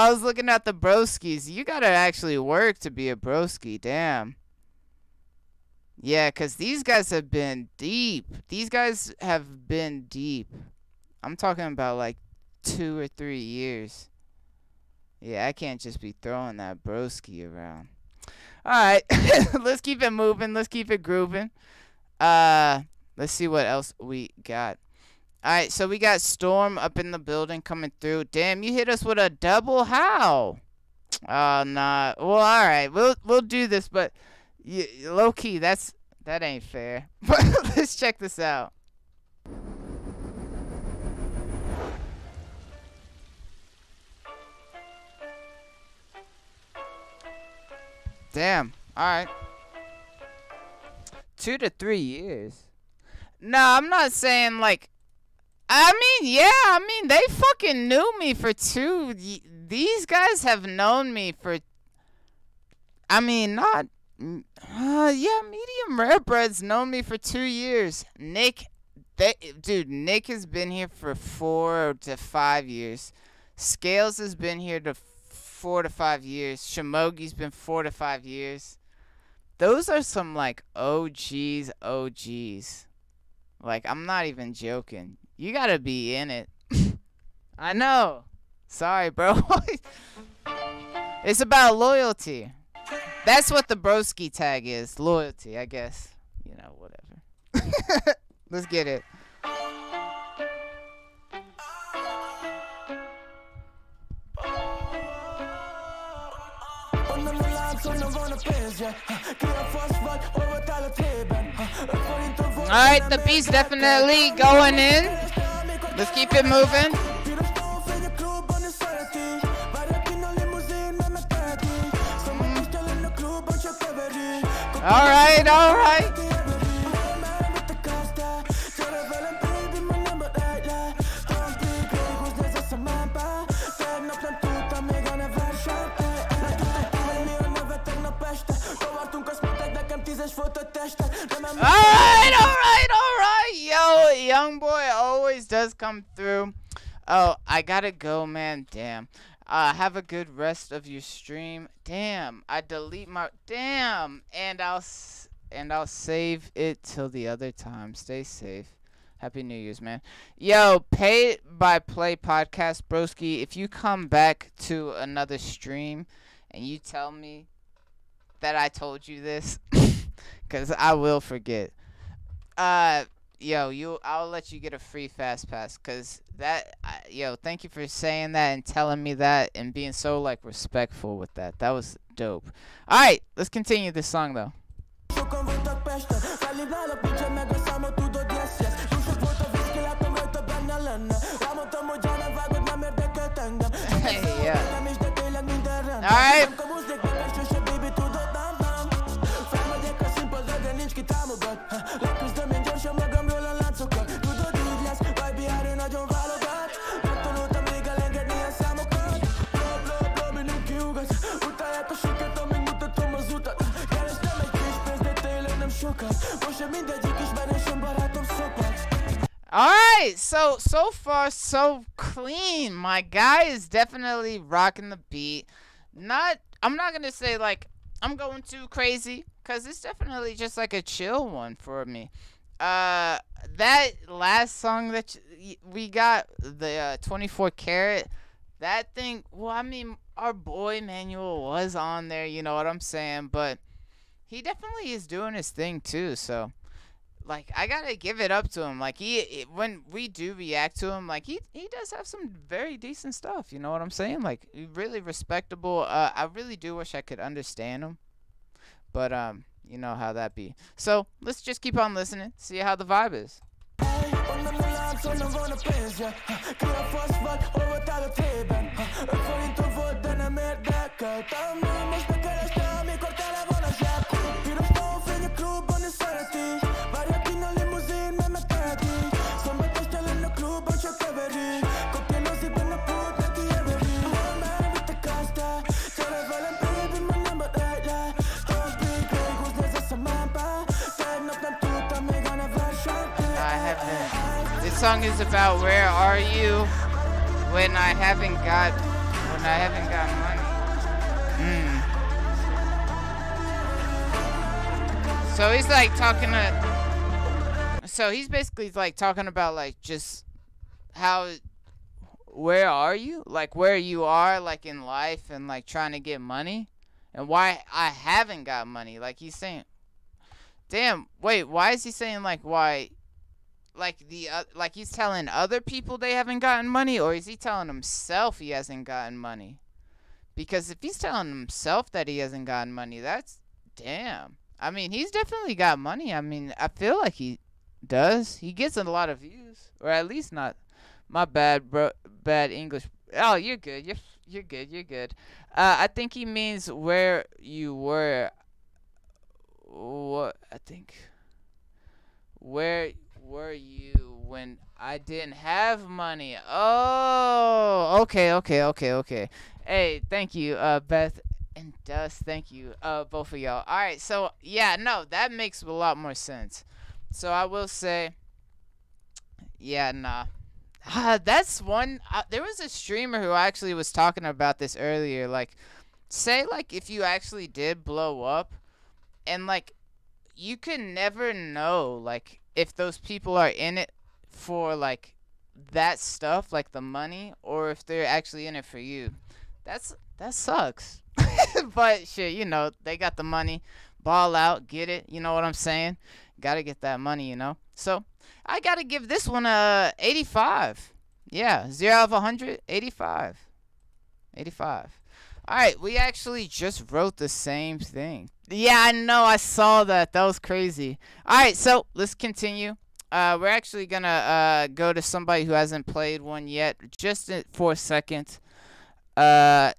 I was looking at the broskies. You gotta actually work to be a broski. Damn. Yeah, because these guys have been deep. These guys have been deep. I'm talking about like two or three years. Yeah, I can't just be throwing that broski around. Alright, let's keep it moving. Let's keep it grooving. Uh, let's see what else we got. Alright, so we got Storm up in the building coming through. Damn, you hit us with a double. How? Oh, nah. Well, alright. We'll, we'll do this, but low key, that's that ain't fair. But let's check this out. Damn. All right. Two to three years. No, I'm not saying like. I mean, yeah. I mean, they fucking knew me for two. These guys have known me for. I mean, not. Uh, yeah, medium rare bread's known me for two years. Nick, they, dude, Nick has been here for four to five years. Scales has been here to four to five years. Shamogi's been four to five years. Those are some like OGs, OGs. Like I'm not even joking. You gotta be in it. I know. Sorry, bro. it's about loyalty. That's what the broski tag is. Loyalty, I guess. You know, whatever. Let's get it. Alright, the beat's definitely going in. Let's keep it moving. Alright, alright. Alright, young boy always does come through. Oh, I gotta go, man. Damn. Uh, have a good rest of your stream. Damn, I delete my damn, and I'll and I'll save it till the other time. Stay safe. Happy New Year's, man. Yo, pay by play podcast, broski. If you come back to another stream and you tell me that I told you this. Cause I will forget. Uh, yo, you, I'll let you get a free fast pass. Cause that, uh, yo, thank you for saying that and telling me that and being so like respectful with that. That was dope. All right, let's continue this song though. yeah. All right. Alright, so so far so clean. My guy is definitely rocking the beat. Not I'm not gonna say like I'm going too crazy, cause it's definitely just like a chill one for me. Uh that last song that we got, the uh, 24 karat, that thing, well I mean our boy Manuel was on there, you know what I'm saying, but he definitely is doing his thing too. So, like, I gotta give it up to him. Like, he it, when we do react to him, like he he does have some very decent stuff. You know what I'm saying? Like, really respectable. Uh, I really do wish I could understand him, but um, you know how that be. So let's just keep on listening, see how the vibe is. Song is about where are you when I haven't got when I haven't got money. Mm. So he's like talking to. So he's basically like talking about like just how where are you? Like where you are like in life and like trying to get money and why I haven't got money. Like he's saying Damn, wait, why is he saying like why like the uh, like he's telling other people they haven't gotten money or is he telling himself he hasn't gotten money? Because if he's telling himself that he hasn't gotten money, that's damn. I mean, he's definitely got money. I mean, I feel like he does. He gets a lot of views or at least not my bad, bro. Bad English. Oh, you're good. You're you're good. You're good. Uh, I think he means where you were. What I think. Where were you when I didn't have money? Oh, okay, okay, okay, okay. Hey, thank you, uh, Beth and Dust. Thank you, uh, both of y'all. All right, so yeah, no, that makes a lot more sense. So I will say, yeah, nah. Uh, that's one. Uh, there was a streamer who actually was talking about this earlier. Like, say, like, if you actually did blow up, and like, you can never know, like, if those people are in it for like that stuff, like the money, or if they're actually in it for you. That's that sucks. but shit, you know, they got the money. Ball out, get it. You know what I'm saying? Got to get that money, you know. So I got to give this one a 85. Yeah, 0 out of 100, 85. 85. All right, we actually just wrote the same thing. Yeah, I know. I saw that. That was crazy. All right, so let's continue. Uh, we're actually gonna uh, go to somebody who hasn't played one yet, just for a second. Uh,